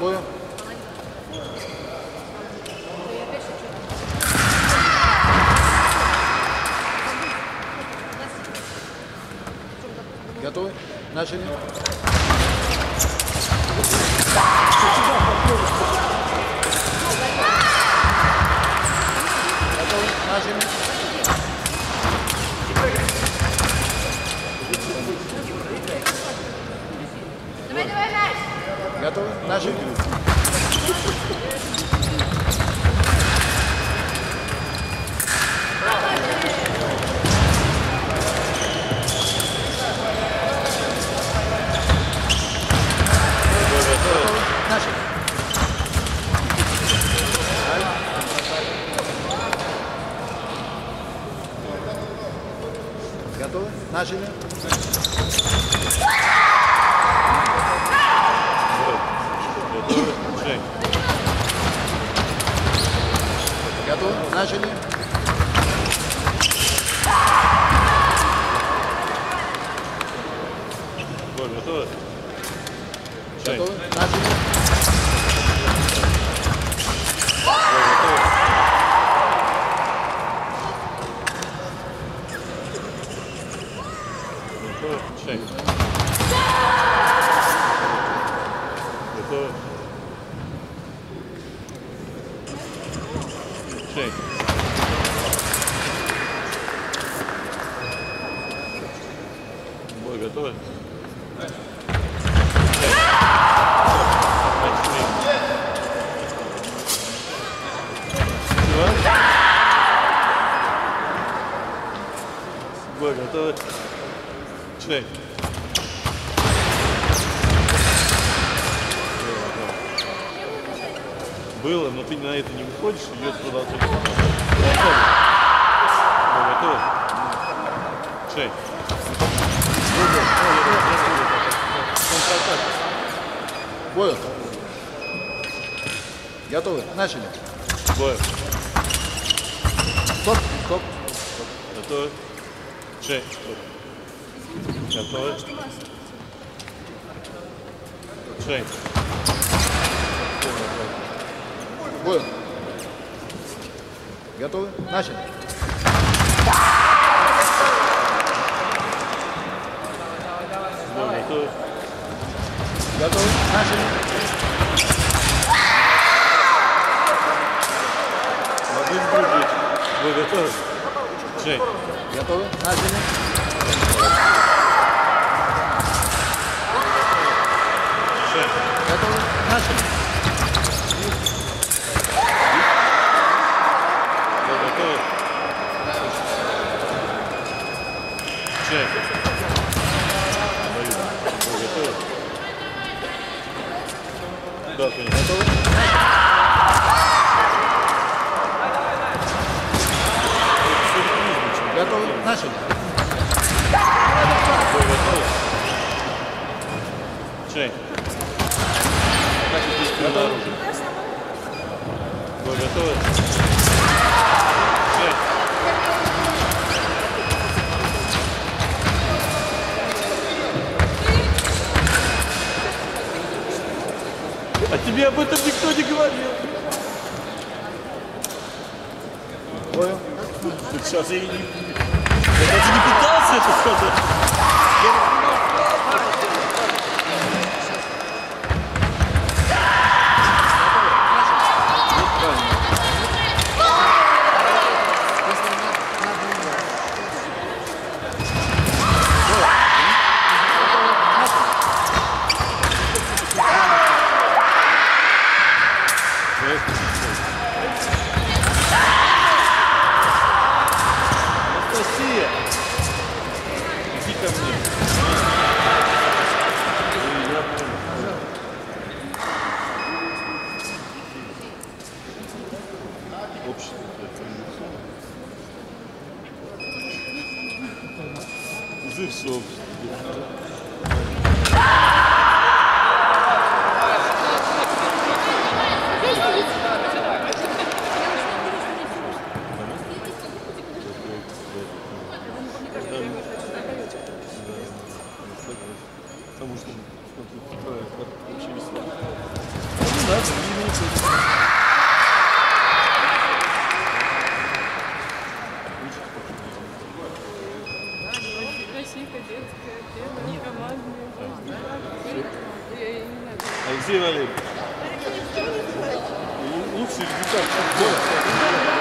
Бою. Готовы? Начали. Бой, готовы? Готовы? Начали. Бой, Чай. Было, но ты на это не выходишь, идет продолжение. Готовы? Бой, готовы? Начали. Бой. Стоп, стоп. Готовы? Чай. Готовы? Чай. Бою. Готовы? Начали. Бой, готовы? Готовы? Начали. Один дружить. Бой, готовы? Чай. Готовы? Начали. Готовы? Начали. Бой, готовы? Чай. Даю. Бой, готовы? Да, конечно. Готовы? Готовы? Начали. Бой, готовы? Чай. Готовы? Бой, готовы? А тебе об этом никто не говорил. Бою. Сейчас я не... Я даже не пытался это сказать. Анастасия, иди ко их собственников. Потому что вообще весело. Ну да, времени Лу- Лучший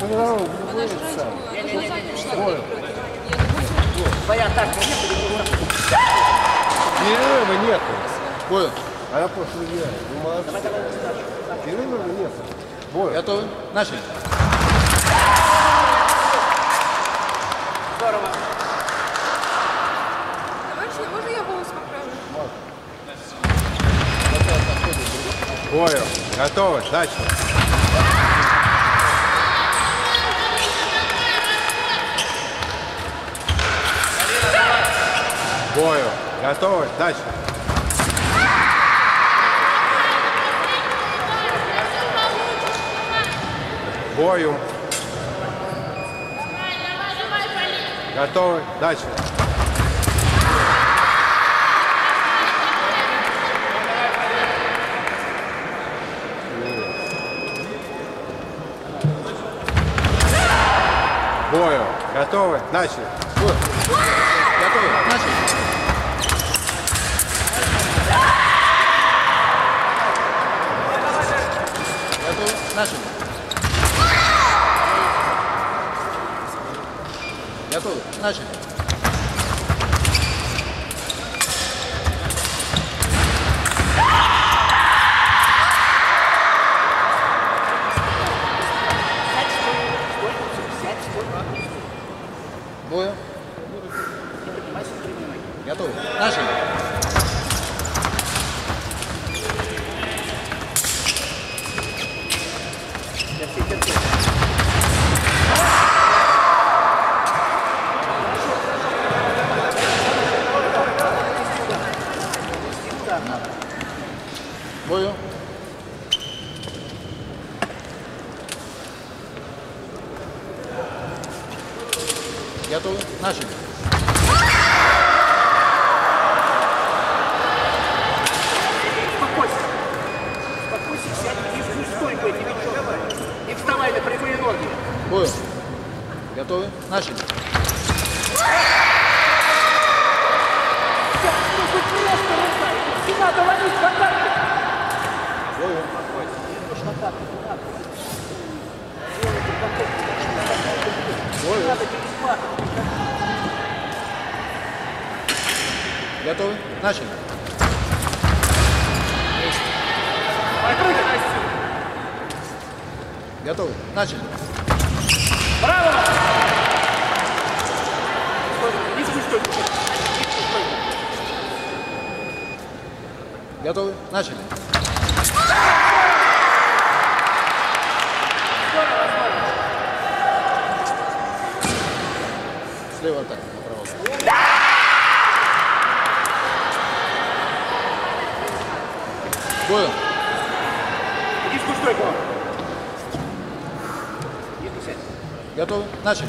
Ну, ну, будет сам. Перерыва нету. Бою. А я просто молодцы. Перерыва нету. Бой. Готовы? Начали. Товарищи, можно я голос поправлю? Бою. Готовы. Начали. Бою. Готовы. Начали. Бою. Готовы. Начали. Бою. Готовы. Начали. Готовы? Начали. Готовы? Начали. Готовы? Начали. Бою. Готовы? Начали. Бою. Готовы? Начали. Успокойся. Успокойся, сядь в низкую стойку, эти вечера. И вставай на прямые ноги. Бою. Готовы? Начали. Готовы? Начали. Готовы? Начали. Браво! Готовы? Начали. Слева так, Бою. Низкую стойку. Готовы? Начали.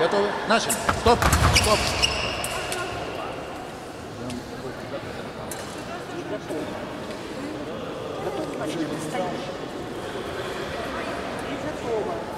Готовы? Начали. Стоп. Стоп. Бой. Готовы?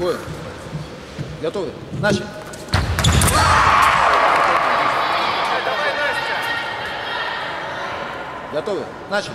Бой. Готовы? Начали. Готовы? Начали.